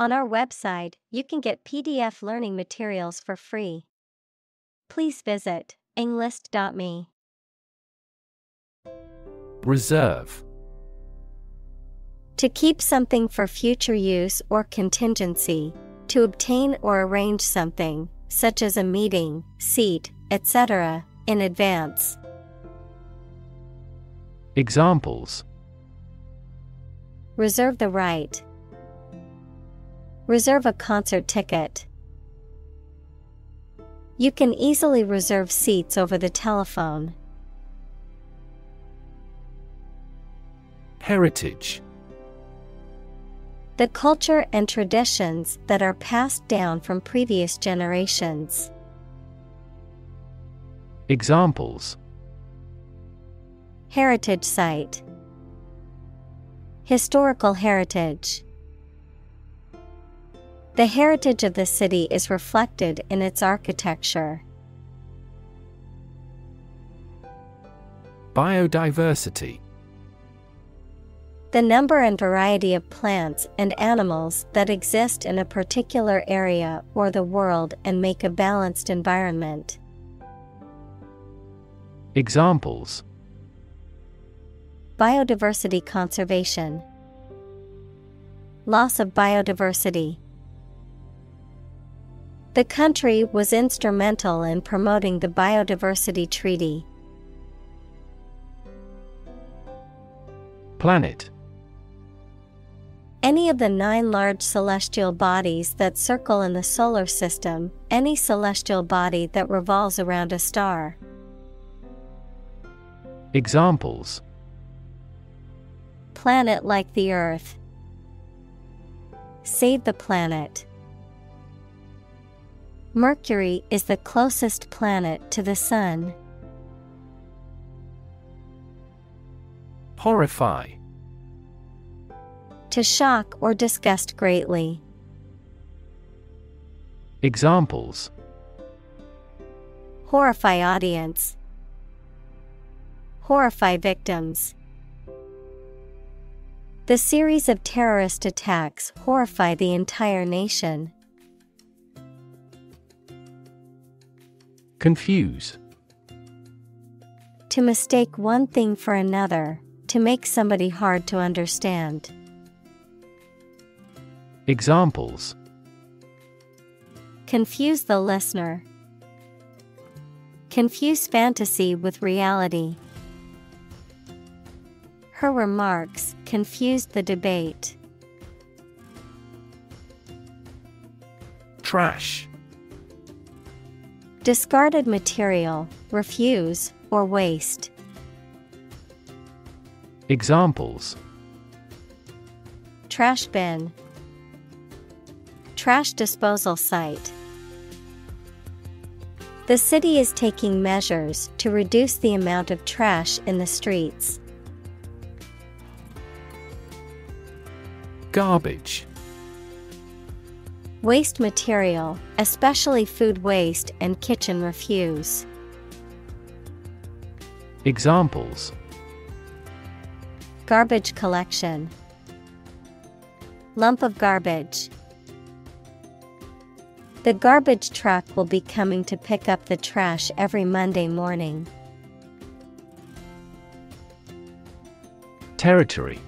On our website, you can get PDF learning materials for free. Please visit englist.me. Reserve To keep something for future use or contingency, to obtain or arrange something, such as a meeting, seat, etc., in advance. Examples Reserve the right. Reserve a concert ticket. You can easily reserve seats over the telephone. Heritage The culture and traditions that are passed down from previous generations. Examples Heritage Site Historical Heritage The heritage of the city is reflected in its architecture. Biodiversity The number and variety of plants and animals that exist in a particular area or the world and make a balanced environment. Examples Biodiversity conservation, Loss of biodiversity. The country was instrumental in promoting the Biodiversity Treaty. Planet Any of the nine large celestial bodies that circle in the solar system, any celestial body that revolves around a star. Examples Planet like the Earth. Save the planet. Mercury is the closest planet to the Sun. Horrify To shock or disgust greatly. Examples Horrify audience. Horrify victims. The series of terrorist attacks horrify the entire nation. Confuse To mistake one thing for another, to make somebody hard to understand. Examples Confuse the listener. Confuse fantasy with reality. Her remarks confused the debate. Trash Discarded material, refuse, or waste. Examples Trash bin. Trash disposal site. The city is taking measures to reduce the amount of trash in the streets. Garbage Waste material, especially food waste and kitchen refuse. Examples Garbage collection. Lump of garbage. The garbage truck will be coming to pick up the trash every Monday morning. Territory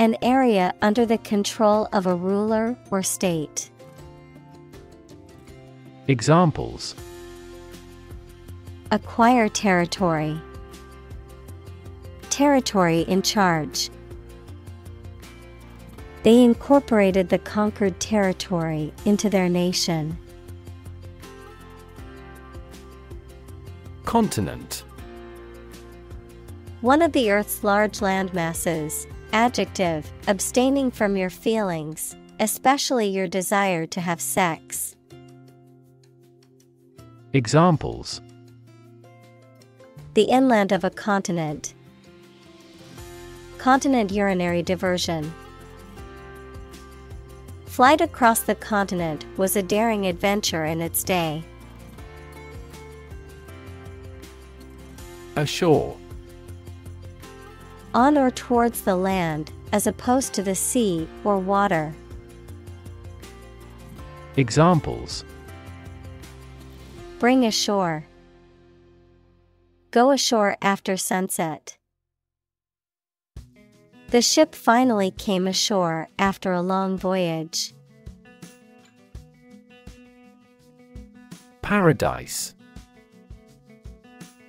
An area under the control of a ruler or state. Examples Acquire territory. Territory in charge. They incorporated the conquered territory into their nation. Continent One of the Earth's large landmasses. Adjective, abstaining from your feelings, especially your desire to have sex. Examples The inland of a continent. Continent urinary diversion. Flight across the continent was a daring adventure in its day. Ashore On or towards the land, as opposed to the sea or water. Examples Bring ashore. Go ashore after sunset. The ship finally came ashore after a long voyage. Paradise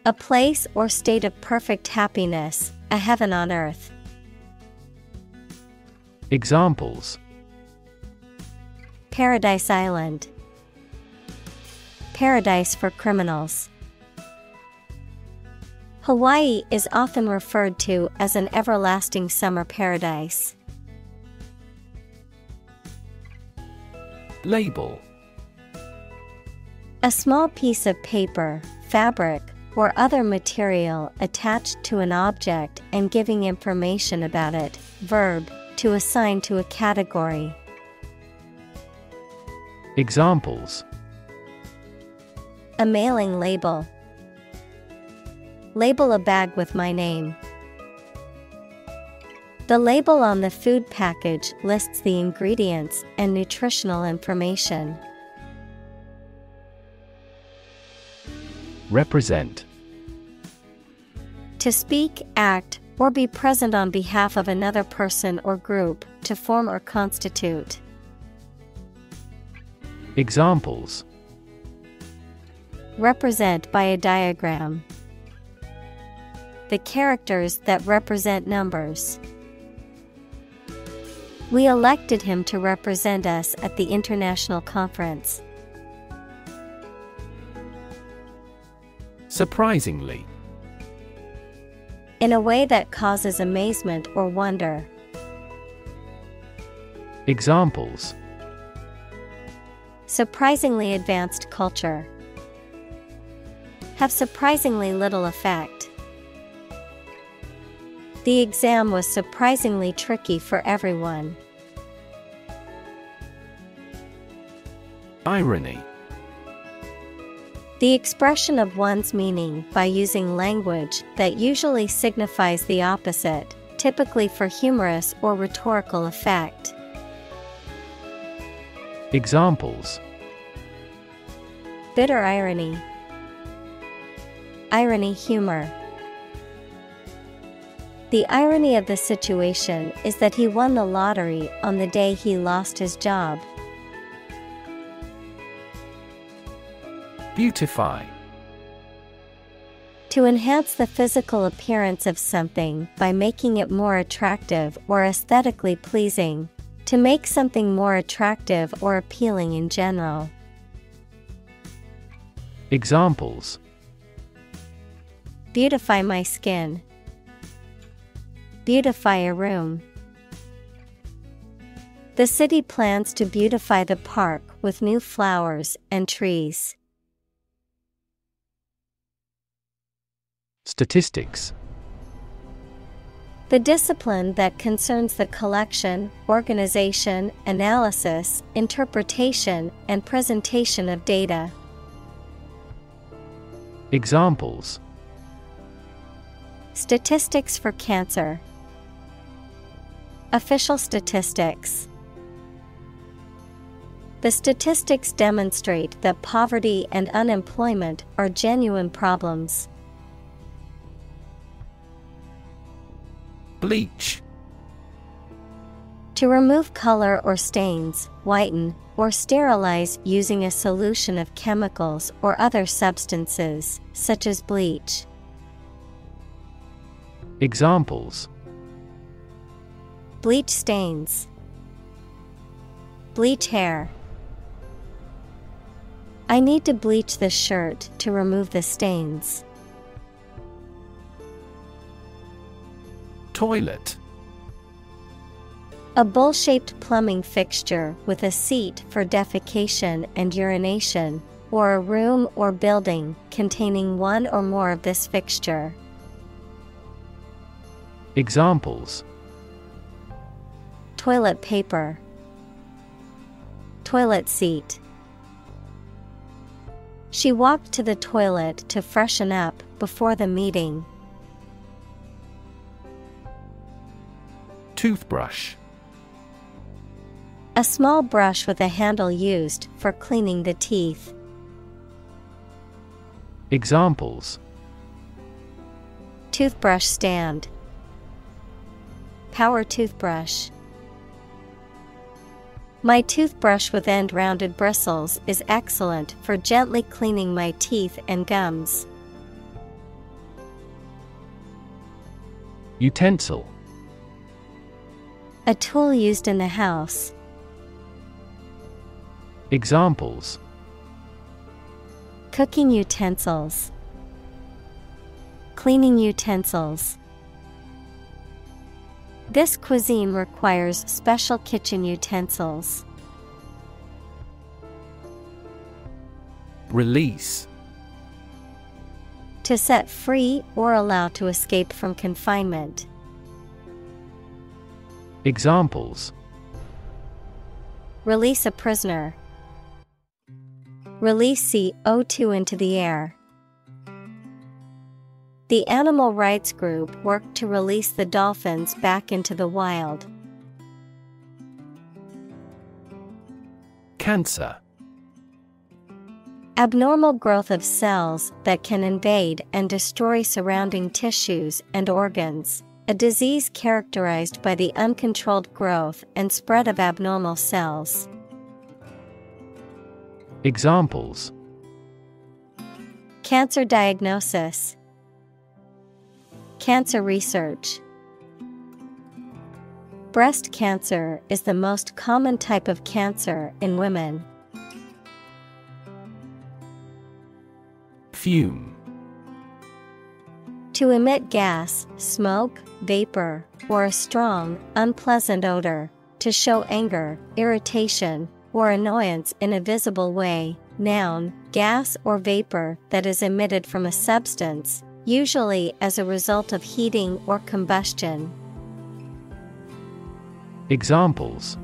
A place or state of perfect happiness, a heaven on earth. Examples Paradise Island. Paradise for criminals. Hawaii is often referred to as an everlasting summer paradise. Label A small piece of paper, fabric, or other material attached to an object and giving information about it. Verb, to assign to a category. Examples A mailing label. Label a bag with my name. The label on the food package lists the ingredients and nutritional information. Represent To speak, act, or be present on behalf of another person or group, to form or constitute. Examples Represent by a diagram. The characters that represent numbers. We elected him to represent us at the international conference. Surprisingly In a way that causes amazement or wonder. Examples Surprisingly advanced culture. Have surprisingly little effect. The exam was surprisingly tricky for everyone. Irony The expression of one's meaning by using language that usually signifies the opposite, typically for humorous or rhetorical effect. Examples Bitter irony, irony humor. The irony of the situation is that he won the lottery on the day he lost his job. Beautify To enhance the physical appearance of something by making it more attractive or aesthetically pleasing. To make something more attractive or appealing in general. Examples Beautify my skin. Beautify a room. The city plans to beautify the park with new flowers and trees. Statistics The discipline that concerns the collection, organization, analysis, interpretation, and presentation of data. Examples Statistics for cancer. Official statistics. The statistics demonstrate that poverty and unemployment are genuine problems. Bleach To remove color or stains, whiten, or sterilize using a solution of chemicals or other substances, such as bleach. Examples Bleach stains. Bleach hair. I need to bleach this shirt to remove the stains. Toilet A bowl shaped plumbing fixture with a seat for defecation and urination, or a room or building containing one or more of this fixture. Examples Toilet paper, Toilet seat. She walked to the toilet to freshen up before the meeting. Toothbrush. A small brush with a handle used for cleaning the teeth. Examples Toothbrush stand. Power toothbrush. My toothbrush with end rounded bristles is excellent for gently cleaning my teeth and gums. Utensil. A tool used in the house. Examples Cooking utensils. Cleaning utensils. This cuisine requires special kitchen utensils. Release. To set free or allow to escape from confinement. Examples Release a prisoner. Release CO2 into the air. The animal rights group worked to release the dolphins back into the wild. Cancer. Abnormal growth of cells that can invade and destroy surrounding tissues and organs. A disease characterized by the uncontrolled growth and spread of abnormal cells. Examples Cancer diagnosis, Cancer research. Breast cancer is the most common type of cancer in women. Fume. To emit gas, smoke, vapor, or a strong, unpleasant odor. To show anger, irritation, or annoyance in a visible way. Noun, gas or vapor that is emitted from a substance, usually as a result of heating or combustion. Examples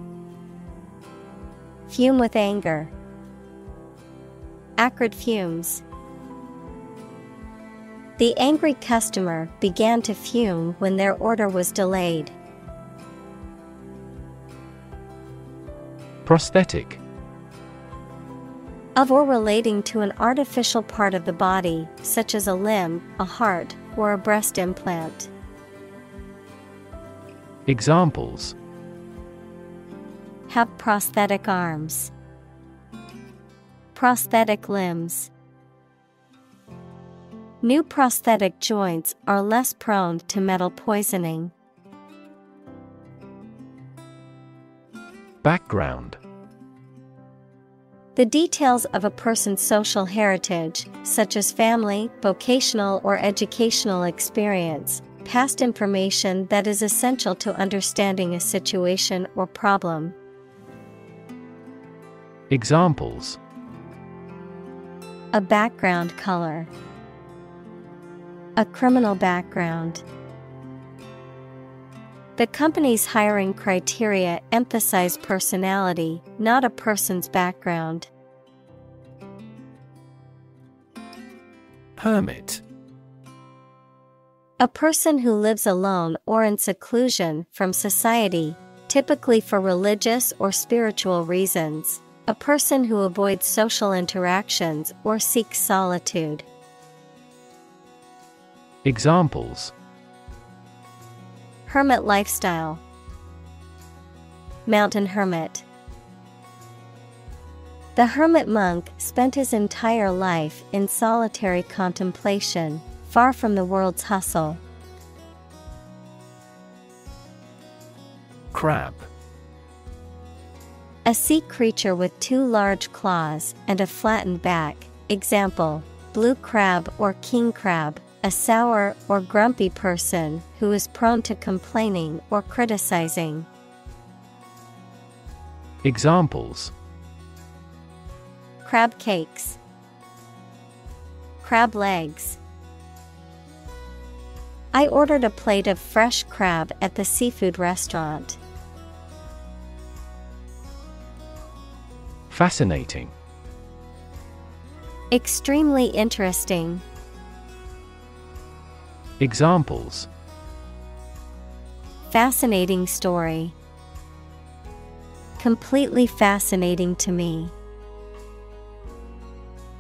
Fume with anger. Acrid fumes. The angry customer began to fume when their order was delayed. Prosthetic. Of or relating to an artificial part of the body, such as a limb, a heart, or a breast implant. Examples Have prosthetic arms, prosthetic limbs. New prosthetic joints are less prone to metal poisoning. Background The details of a person's social heritage, such as family, vocational, or educational experience, past information that is essential to understanding a situation or problem. Examples A background color. A criminal background. The company's hiring criteria emphasize personality, not a person's background. Hermit. A person who lives alone or in seclusion from society, typically for religious or spiritual reasons. A person who avoids social interactions or seeks solitude. Examples Hermit lifestyle. Mountain hermit. The hermit monk spent his entire life in solitary contemplation, far from the world's hustle. Crab. A sea creature with two large claws and a flattened back. Example Blue crab or king crab, a sour or grumpy person who is prone to complaining or criticizing. Examples Crab cakes, Crab legs. I ordered a plate of fresh crab at the seafood restaurant. Fascinating. Extremely interesting. Examples fascinating story. Completely fascinating to me.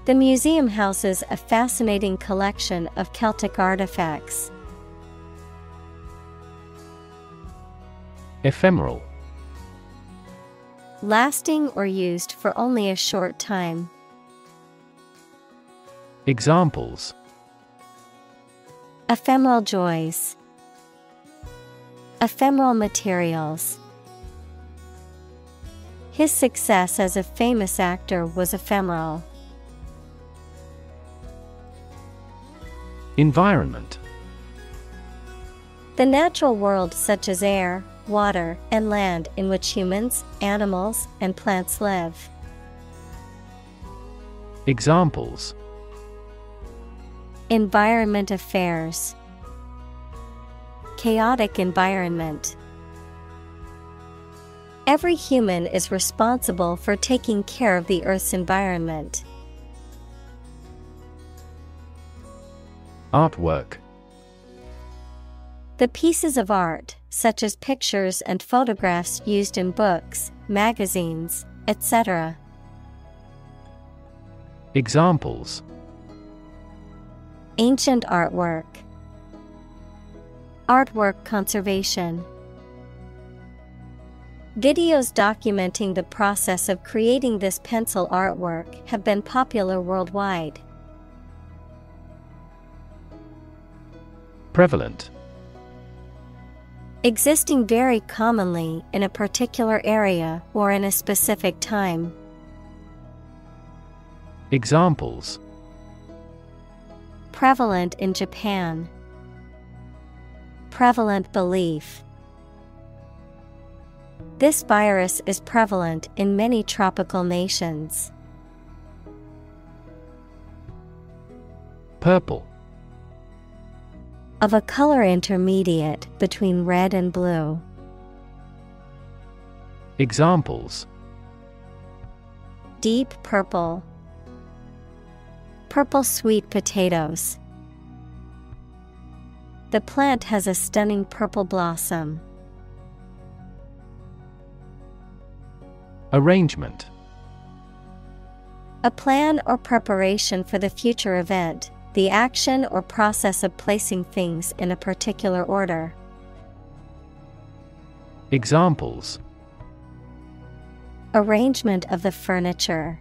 The museum houses a fascinating collection of Celtic artifacts. Ephemeral Lasting or used for only a short time. Examples Ephemeral joys, Ephemeral materials. His success as a famous actor was ephemeral. Environment The natural world, such as air, water, and land, in which humans, animals, and plants live. Examples Environment affairs, Chaotic environment. Every human is responsible for taking care of the Earth's environment. Artwork The pieces of art, such as pictures and photographs used in books, magazines, etc. Examples Ancient artwork, Artwork conservation. Videos documenting the process of creating this pencil artwork have been popular worldwide. Prevalent Existing very commonly in a particular area or in a specific time. Examples Prevalent in Japan. Prevalent belief. This virus is prevalent in many tropical nations. Purple Of a color intermediate between red and blue. Examples Deep purple. Purple sweet potatoes. The plant has a stunning purple blossom. Arrangement A plan or preparation for the future event, the action or process of placing things in a particular order. Examples Arrangement of the furniture.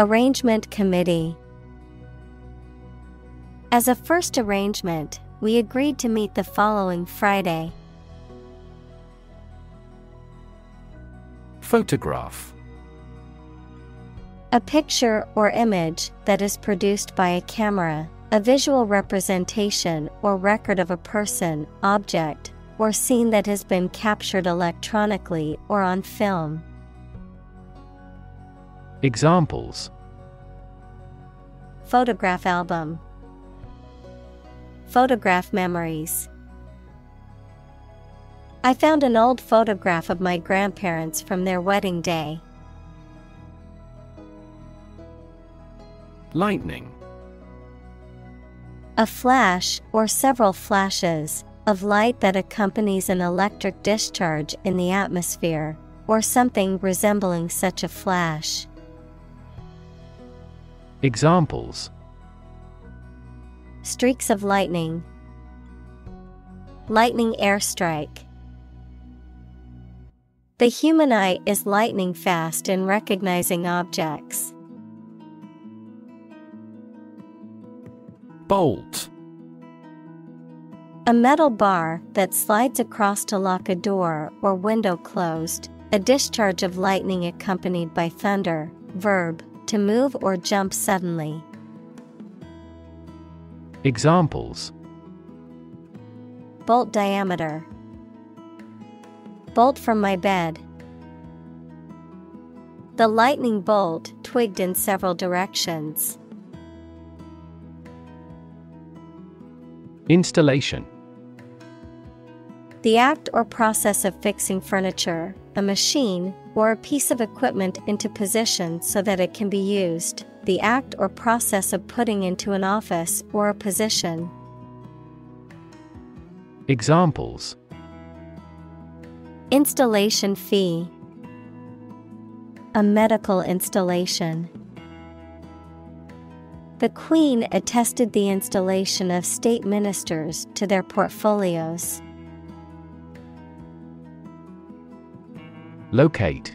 Arrangement committee. As a first arrangement, we agreed to meet the following Friday. Photograph A picture or image that is produced by a camera, a visual representation or record of a person, object, or scene that has been captured electronically or on film. Examples Photograph album, Photograph memories. I found an old photograph of my grandparents from their wedding day. Lightning A flash or several flashes of light that accompanies an electric discharge in the atmosphere, or something resembling such a flash. Examples. Streaks of lightning, lightning airstrike. The human eye is lightning fast in recognizing objects. Bolt. A metal bar that slides across to lock a door or window closed, a discharge of lightning accompanied by thunder, verb, to move or jump suddenly. Examples Bolt diameter. Bolt from my bed. The lightning bolt twigged in several directions. Installation The act or process of fixing furniture, a machine, or a piece of equipment into position so that it can be used. The act or process of putting into an office or a position. Examples Installation fee, a medical installation. The Queen attested the installation of state ministers to their portfolios. Locate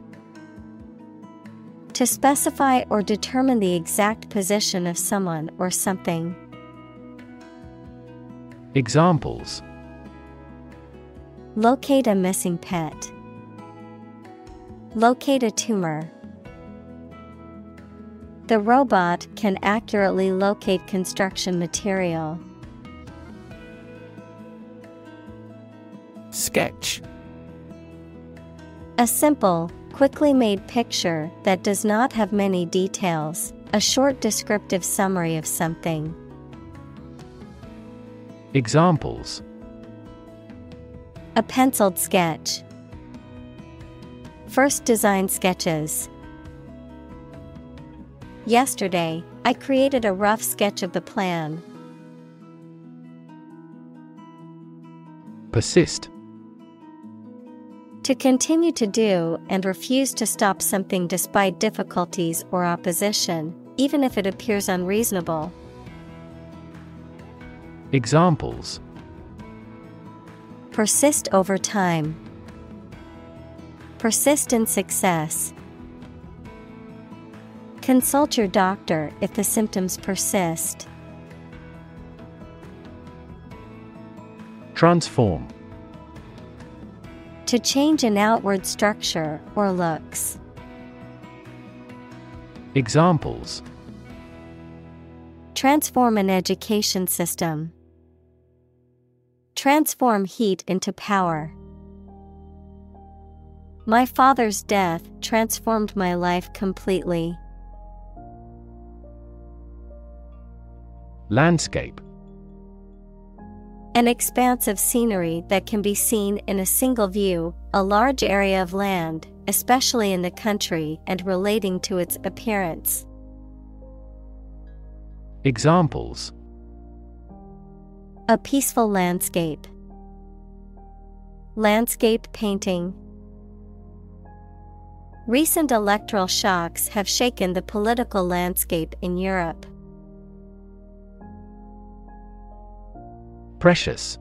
To specify or determine the exact position of someone or something. Examples Locate a missing pet. Locate a tumor. The robot can accurately locate construction material. Sketch A simple, quickly made picture that does not have many details, a short descriptive summary of something. Examples A penciled sketch. First design sketches. Yesterday, I created a rough sketch of the plan. Persist To continue to do and refuse to stop something despite difficulties or opposition, even if it appears unreasonable. Examples Persist over time. Persist in success. Consult your doctor if the symptoms persist. Transform To change an outward structure or looks. Examples Transform an education system. Transform heat into power. My father's death transformed my life completely. Landscape An expanse of scenery that can be seen in a single view, a large area of land, especially in the country and relating to its appearance. Examples A peaceful landscape. Landscape painting. Recent electoral shocks have shaken the political landscape in Europe. Precious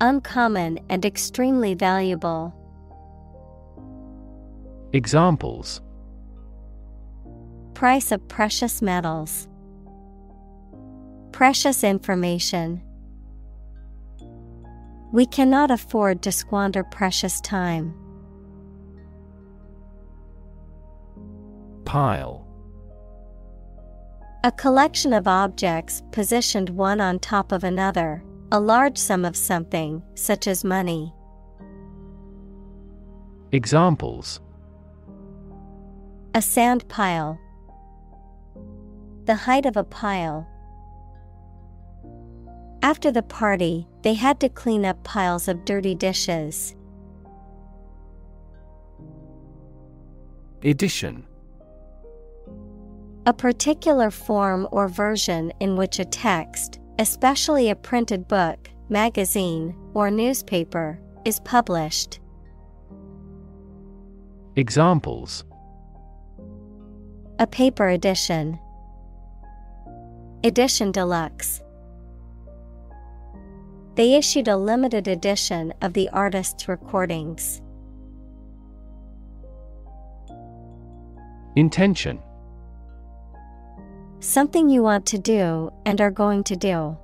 Uncommon and extremely valuable. Examples Price of precious metals. Precious information. We cannot afford to squander precious time. Pile A collection of objects positioned one on top of another, a large sum of something, such as money. Examples A sand pile. The height of a pile. After the party, they had to clean up piles of dirty dishes. Edition A particular form or version in which a text, especially a printed book, magazine, or newspaper, is published. Examples A paper edition. Edition Deluxe. They issued a limited edition of the artist's recordings. Intention Something you want to do and are going to do.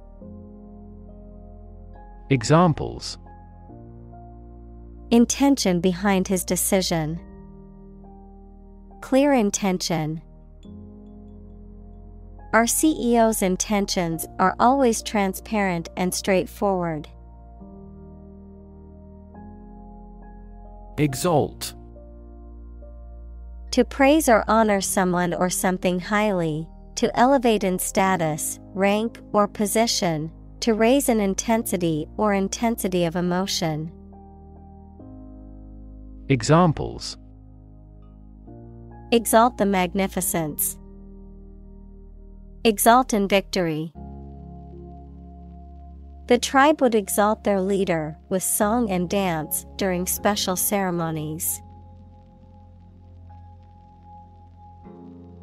Examples Intention behind his decision. Clear intention. Our CEO's intentions are always transparent and straightforward. Exalt To praise or honor someone or something highly, to elevate in status, rank, or position, to raise in intensity or intensity of emotion. Examples Exalt the magnificence. Exalt in victory. The tribe would exalt their leader with song and dance during special ceremonies.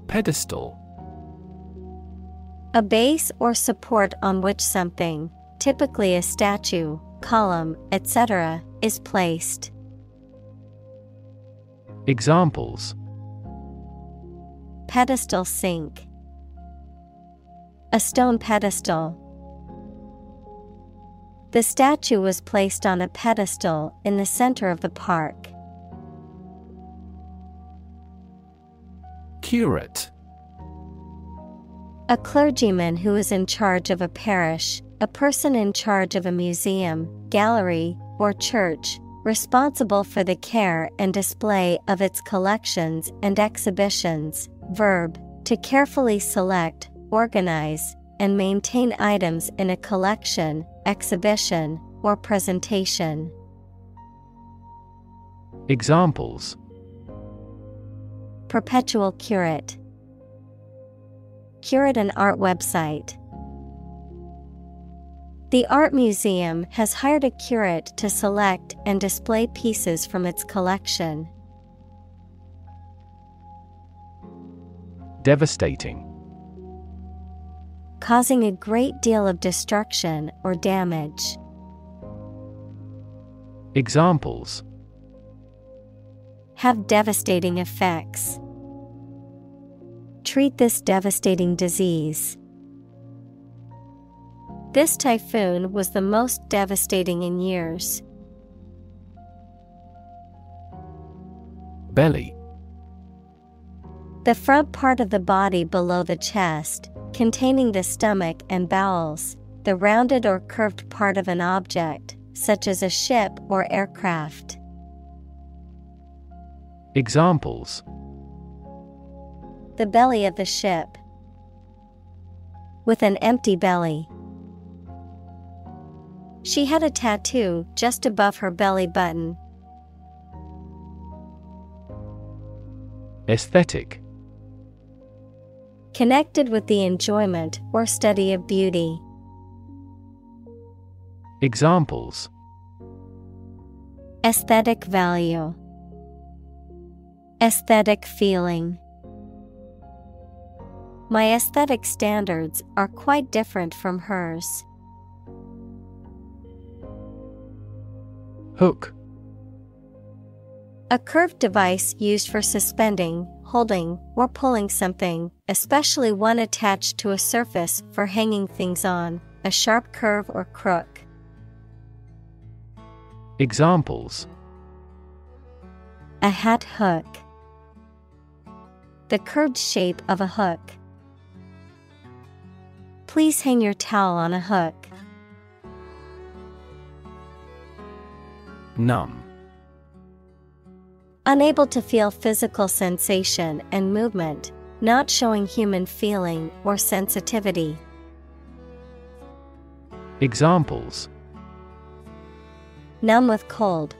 Pedestal A base or support on which something, typically a statue, column, etc., is placed. Examples Pedestal sink, a stone pedestal. The statue was placed on a pedestal in the center of the park. Curate A clergyman who is in charge of a parish, a person in charge of a museum, gallery, or church, responsible for the care and display of its collections and exhibitions. Verb, to carefully select, organize, and maintain items in a collection, exhibition, or presentation. Examples Perpetual curate. Curate an art website. The art museum has hired a curate to select and display pieces from its collection. Devastating Causing a great deal of destruction or damage. Examples Have devastating effects. Treat this devastating disease. This typhoon was the most devastating in years. Belly The front part of the body below the chest, containing the stomach and bowels, the rounded or curved part of an object, such as a ship or aircraft. Examples The belly of the ship. With an empty belly. She had a tattoo just above her belly button. Aesthetic Connected with the enjoyment or study of beauty. Examples Aesthetic value. Aesthetic feeling. My aesthetic standards are quite different from hers. Hook A curved device used for suspending, holding, or pulling something, especially one attached to a surface for hanging things on, a sharp curve or crook. Examples A hat hook. The curved shape of a hook. Please hang your towel on a hook. Numb Unable to feel physical sensation and movement, not showing human feeling or sensitivity. Examples Numb with cold.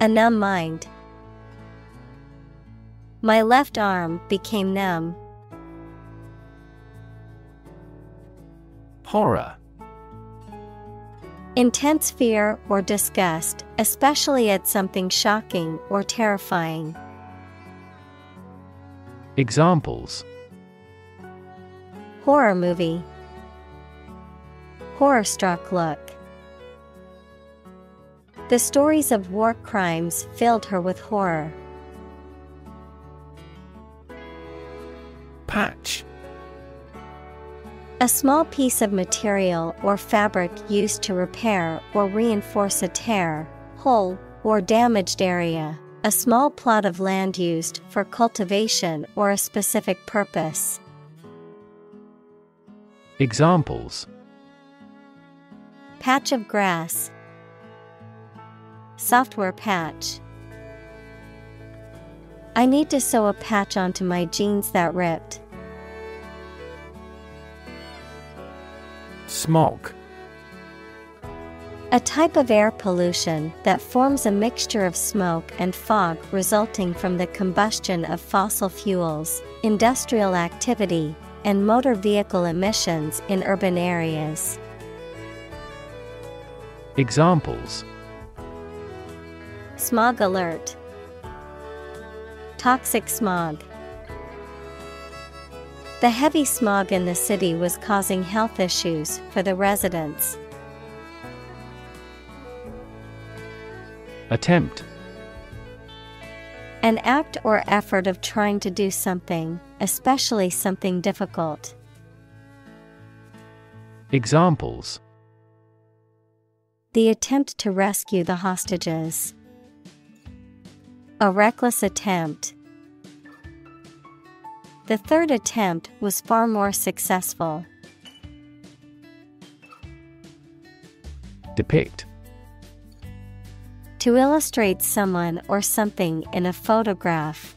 A numb mind. My left arm became numb. Horror Intense fear or disgust, especially at something shocking or terrifying. Examples Horror movie. Horror struck look. The stories of war crimes filled her with horror. Patch A small piece of material or fabric used to repair or reinforce a tear, hole, or damaged area. A small plot of land used for cultivation or a specific purpose. Examples Patch of grass. Software patch. I need to sew a patch onto my jeans that ripped. Smog A type of air pollution that forms a mixture of smoke and fog resulting from the combustion of fossil fuels, industrial activity, and motor vehicle emissions in urban areas. Examples Smog alert. Toxic smog. The heavy smog in the city was causing health issues for the residents. Attempt An act or effort of trying to do something, especially something difficult. Examples The attempt to rescue the hostages. A reckless attempt. The third attempt was far more successful. Depict To illustrate someone or something in a photograph.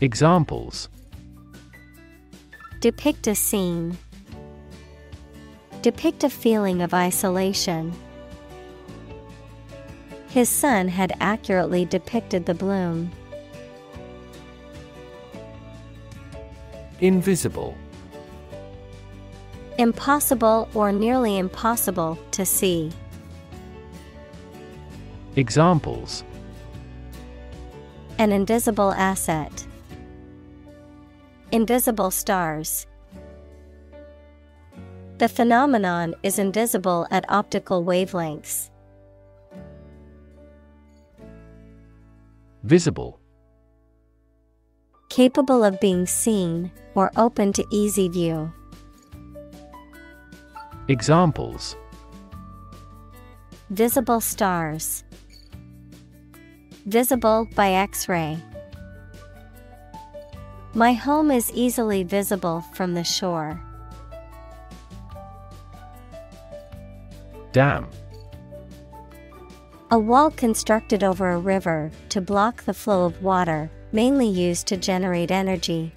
Examples Depict a scene. Depict a feeling of isolation. His son had accurately depicted the bloom. Invisible Impossible or nearly impossible to see. Examples An invisible asset. Invisible stars. The phenomenon is invisible at optical wavelengths. Visible Capable of being seen or open to easy view. Examples Visible stars. Visible by X ray. My home is easily visible from the shore. Dam A wall constructed over a river to block the flow of water, mainly used to generate energy.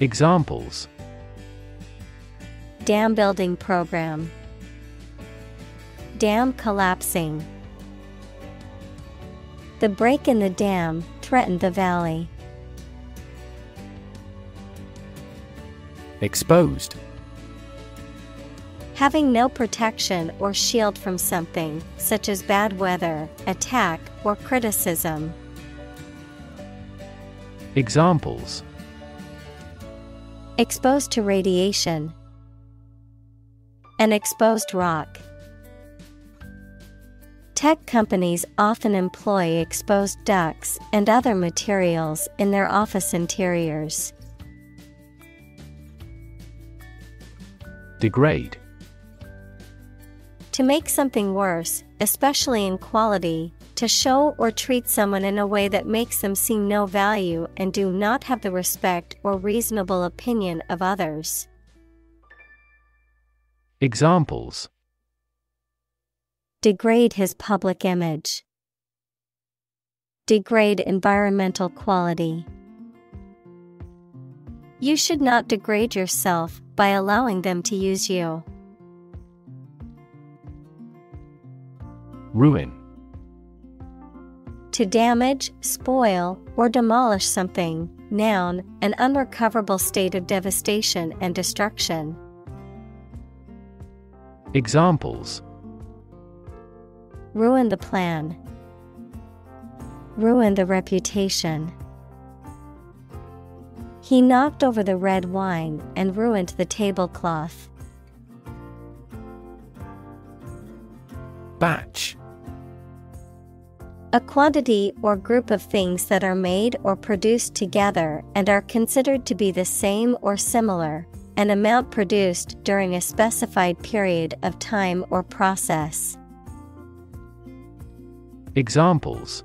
Examples Dam building program. Dam collapsing. The break in the dam threatened the valley. Exposed Having no protection or shield from something, such as bad weather, attack, or criticism. Examples Exposed to radiation. An exposed rock. Tech companies often employ exposed ducts and other materials in their office interiors. Degrade To make something worse, especially in quality, to show or treat someone in a way that makes them see no value and do not have the respect or reasonable opinion of others. Examples Degrade his public image. Degrade environmental quality. You should not degrade yourself by allowing them to use you. Ruin To damage, spoil, or demolish something, noun, an unrecoverable state of devastation and destruction. Examples Ruin the plan. Ruin the reputation. He knocked over the red wine and ruined the tablecloth. Batch A quantity or group of things that are made or produced together and are considered to be the same or similar, an amount produced during a specified period of time or process. Examples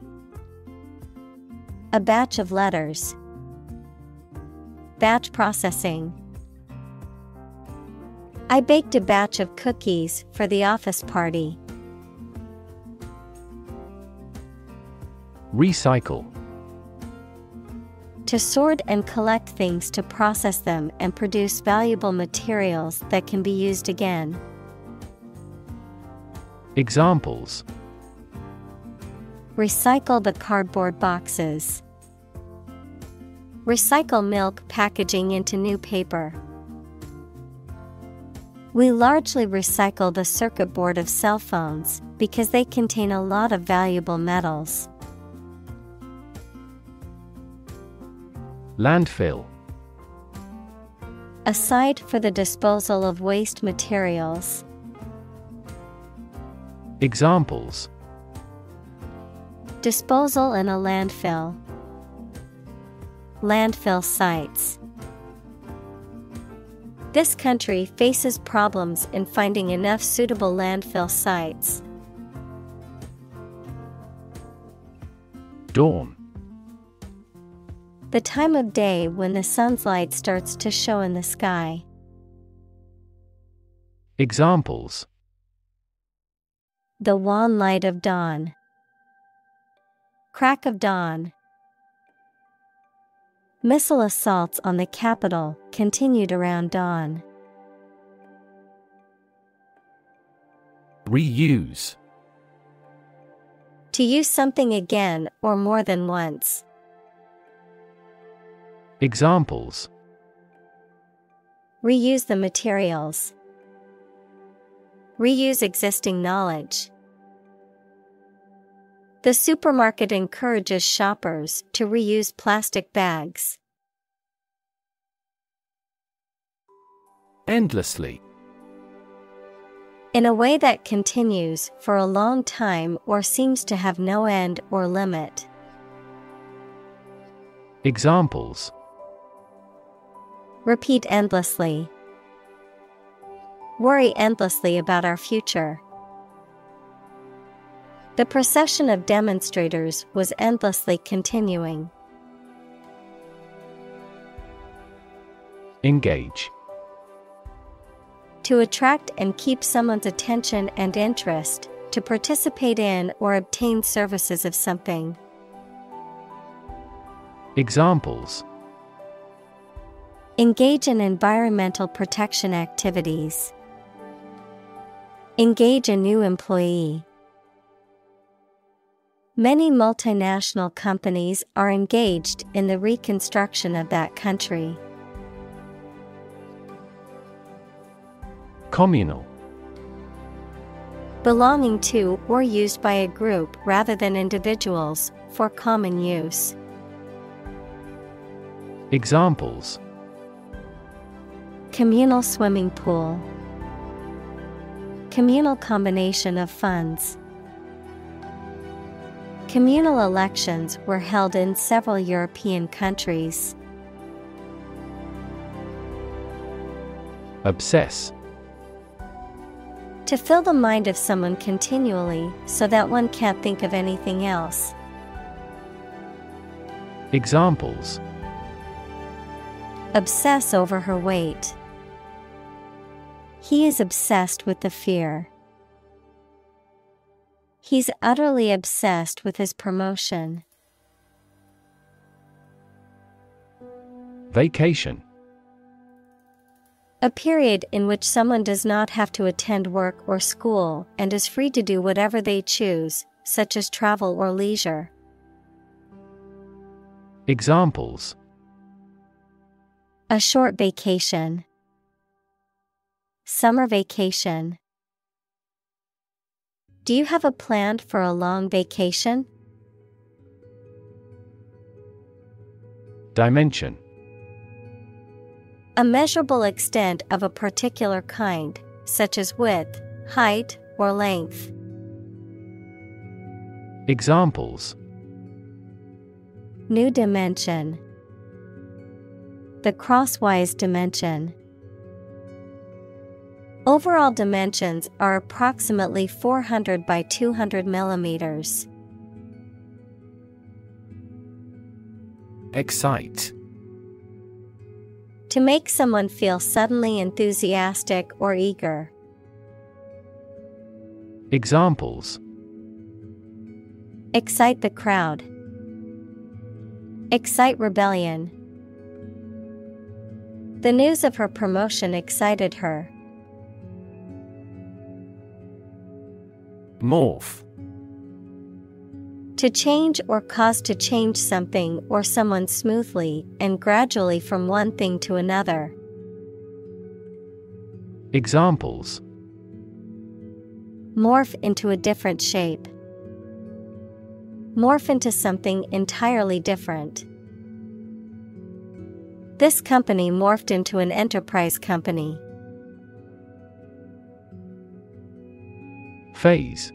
A batch of letters. Batch processing. I baked a batch of cookies for the office party. Recycle To sort and collect things to process them and produce valuable materials that can be used again. Examples Recycle the cardboard boxes. Recycle milk packaging into new paper. We largely recycle the circuit board of cell phones because they contain a lot of valuable metals. Landfill A site for the disposal of waste materials. Examples Disposal in a landfill. Landfill sites. This country faces problems in finding enough suitable landfill sites. Dawn The time of day when the sun's light starts to show in the sky. Examples The wan light of dawn. Crack of dawn. Missile assaults on the capital continued around dawn. Reuse To use something again or more than once. Examples Reuse the materials. Reuse existing knowledge. The supermarket encourages shoppers to reuse plastic bags. Endlessly In a way that continues for a long time or seems to have no end or limit. Examples Repeat endlessly. Worry endlessly about our future. The procession of demonstrators was endlessly continuing. Engage To attract and keep someone's attention and interest, to participate in or obtain services of something. Examples Engage in environmental protection activities. Engage a new employee. Many multinational companies are engaged in the reconstruction of that country. Communal Belonging to or used by a group rather than individuals, for common use. Examples Communal swimming pool. Communal combination of funds. Communal elections were held in several European countries. Obsess To fill the mind of someone continually so that one can't think of anything else. Examples Obsess over her weight. He is obsessed with the fear. He's utterly obsessed with his promotion. Vacation A period in which someone does not have to attend work or school and is free to do whatever they choose, such as travel or leisure. Examples A short vacation. Summer vacation. Do you have a plan for a long vacation? Dimension A measurable extent of a particular kind, such as width, height, or length. Examples New dimension. The crosswise dimension. Overall dimensions are approximately 400 by 200 millimeters. Excite To make someone feel suddenly enthusiastic or eager. Examples Excite the crowd. Excite rebellion. The news of her promotion excited her. Morph To change or cause to change something or someone smoothly and gradually from one thing to another. Examples Morph into a different shape. Morph into something entirely different. This company morphed into an enterprise company. Phase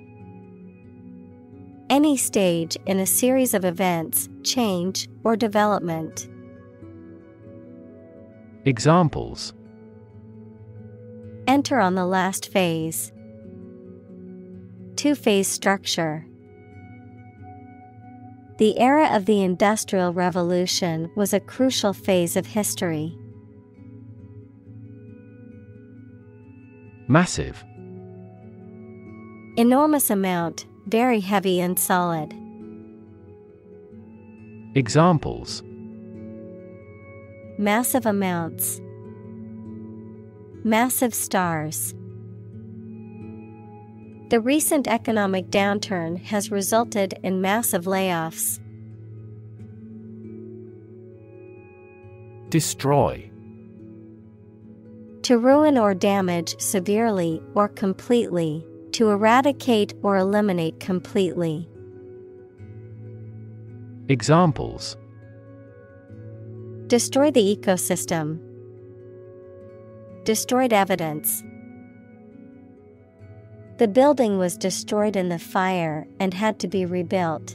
Any stage in a series of events, change, or development. Examples Enter on the last phase. Two phase structure. The era of the Industrial Revolution was a crucial phase of history. Massive Enormous amount, very heavy and solid. Examples Massive amounts. Massive stars. The recent economic downturn has resulted in massive layoffs. Destroy To ruin or damage severely or completely, to eradicate or eliminate completely. Examples Destroy the ecosystem. Destroyed evidence. The building was destroyed in the fire and had to be rebuilt.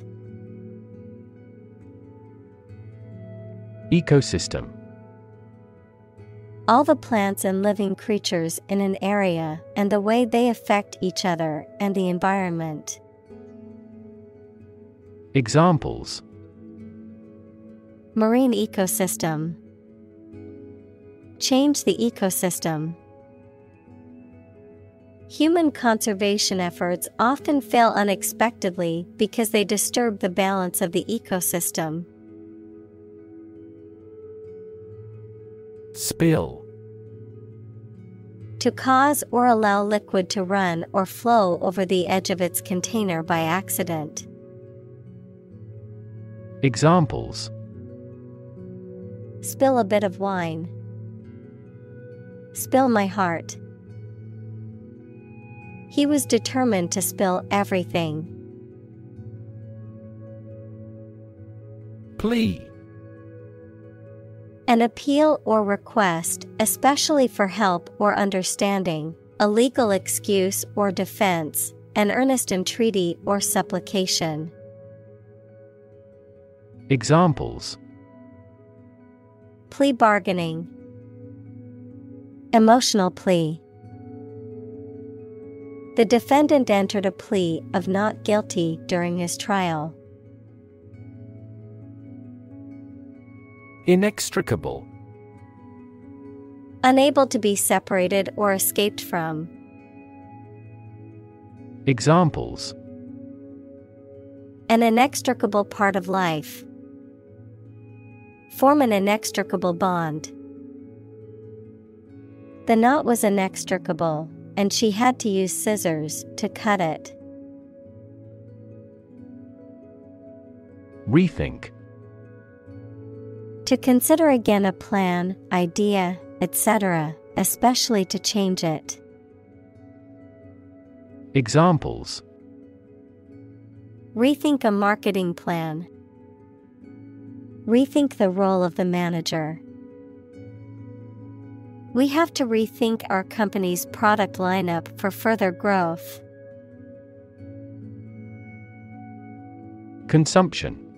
Ecosystem All the plants and living creatures in an area and the way they affect each other and the environment. Examples Marine ecosystem. Change the ecosystem. Human conservation efforts often fail unexpectedly because they disturb the balance of the ecosystem. Spill To cause or allow liquid to run or flow over the edge of its container by accident. Examples Spill a bit of wine. Spill my heart. He was determined to spill everything. Plea An appeal or request, especially for help or understanding, a legal excuse or defense, an earnest entreaty or supplication. Examples Plea bargaining, Emotional plea. The defendant entered a plea of not guilty during his trial. Inextricable Unable to be separated or escaped from. Examples An inextricable part of life. Form an inextricable bond. The knot was inextricable, and she had to use scissors to cut it. Rethink To consider again a plan, idea, etc., especially to change it. Examples Rethink a marketing plan. Rethink the role of the manager. We have to rethink our company's product lineup for further growth. Consumption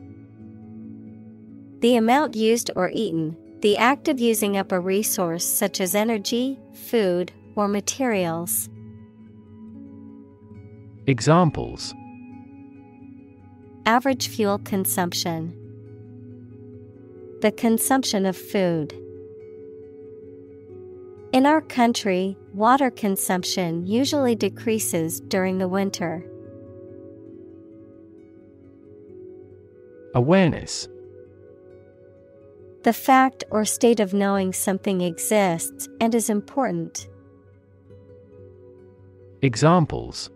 The amount used or eaten, the act of using up a resource such as energy, food, or materials. Examples Average fuel consumption. The consumption of food. In our country, water consumption usually decreases during the winter. Awareness The fact or state of knowing something exists and is important. Examples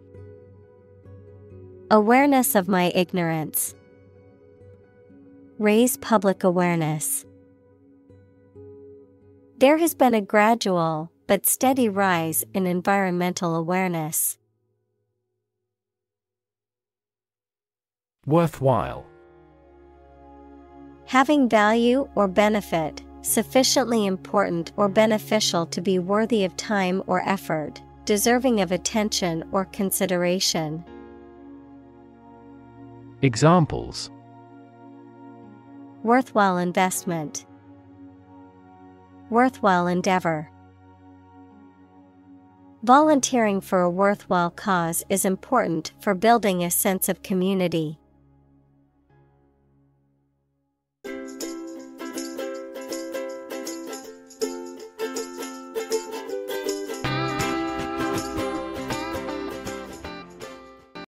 Awareness of my ignorance. Raise public awareness. There has been a gradual, but steady rise in environmental awareness. Worthwhile. Having value or benefit, sufficiently important or beneficial to be worthy of time or effort, deserving of attention or consideration. Examples Worthwhile investment, Worthwhile endeavor. Volunteering for a worthwhile cause is important for building a sense of community.